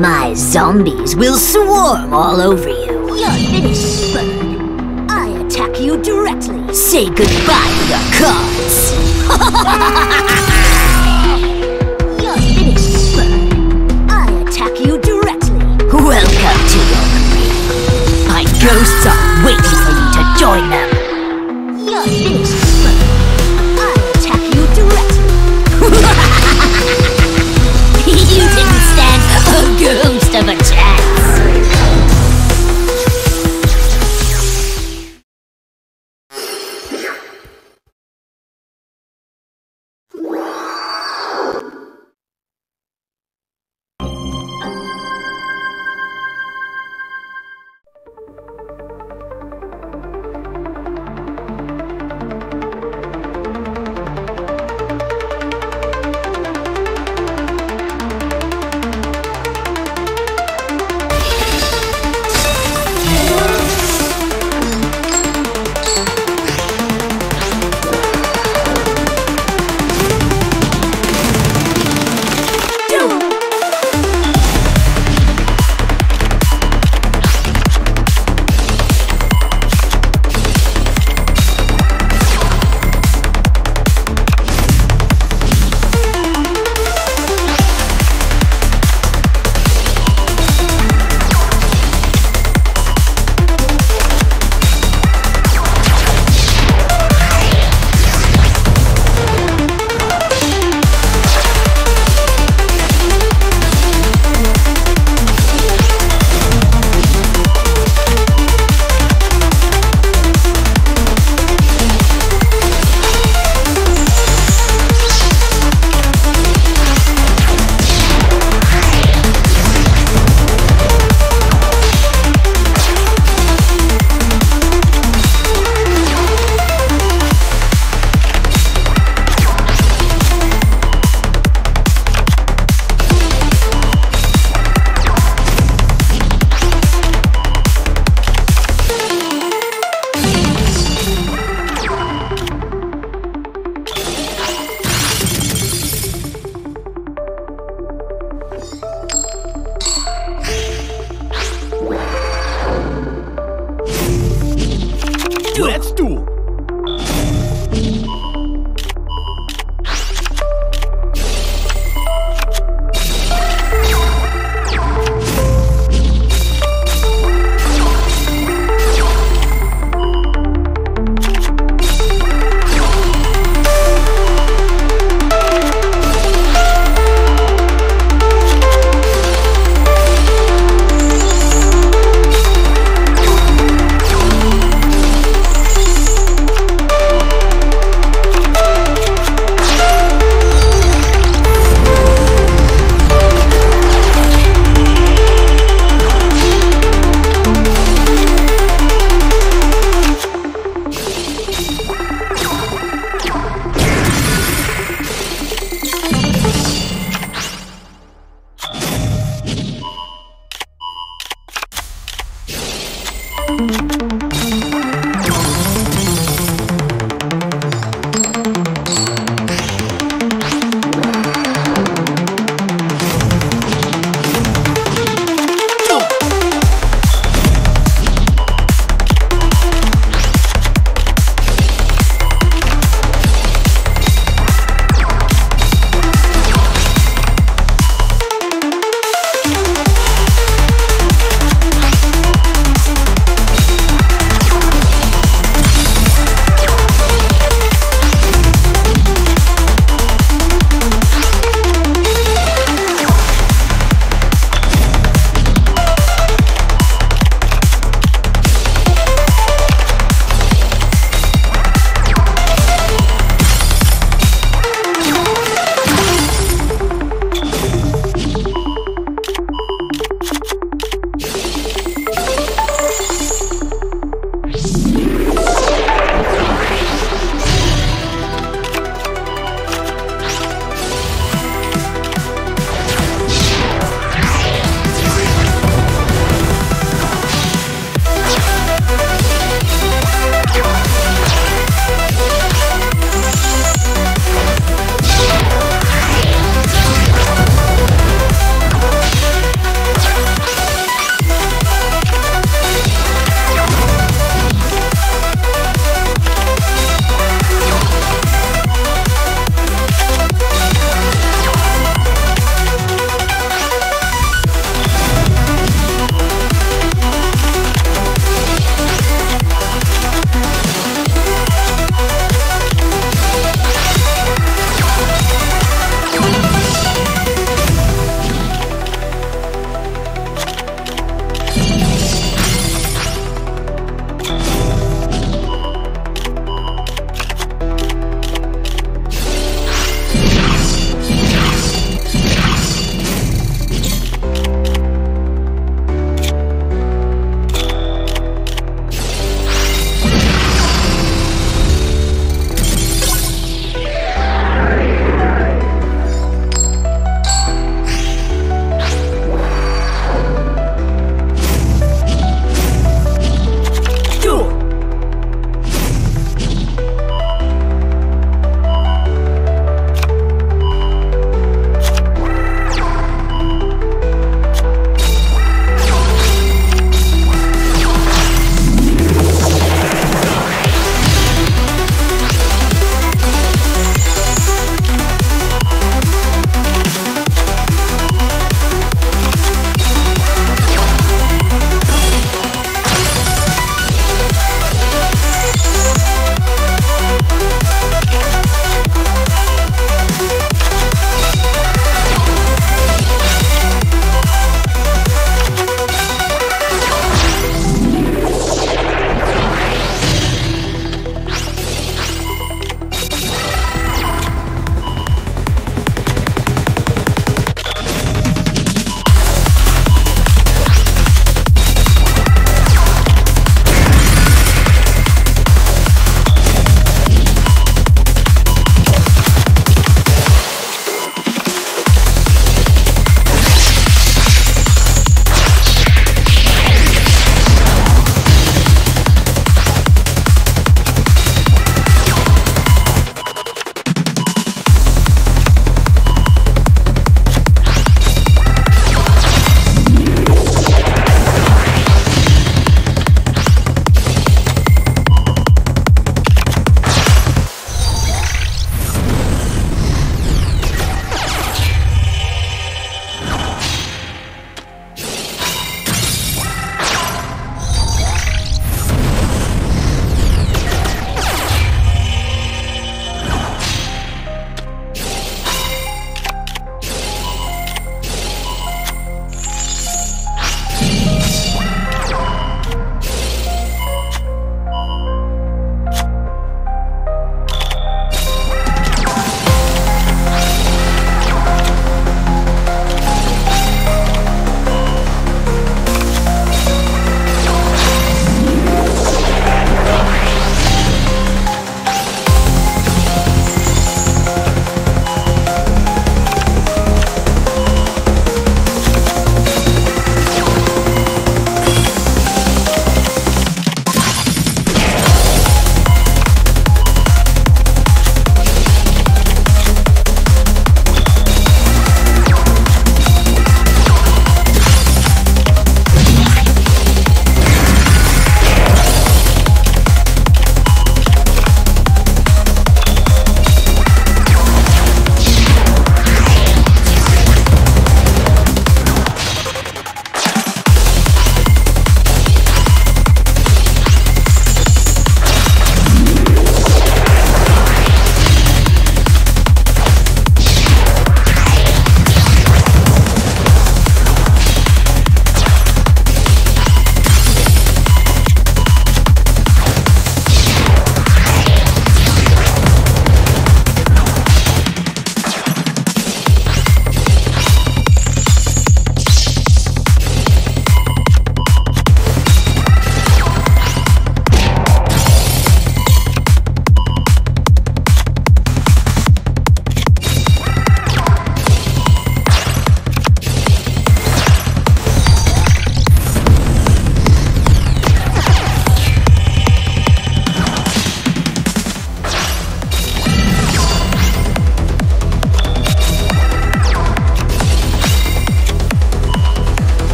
My zombies will swarm all over you. You're finished, Bird. I attack you directly. Say goodbye to your cards. You're finished, Bird. I attack you directly. Welcome to your grave. My ghosts are waiting for you to join them. You're finished, ghost of a chance.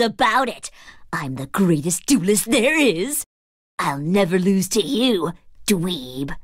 About it. I'm the greatest duelist there is. I'll never lose to you, dweeb.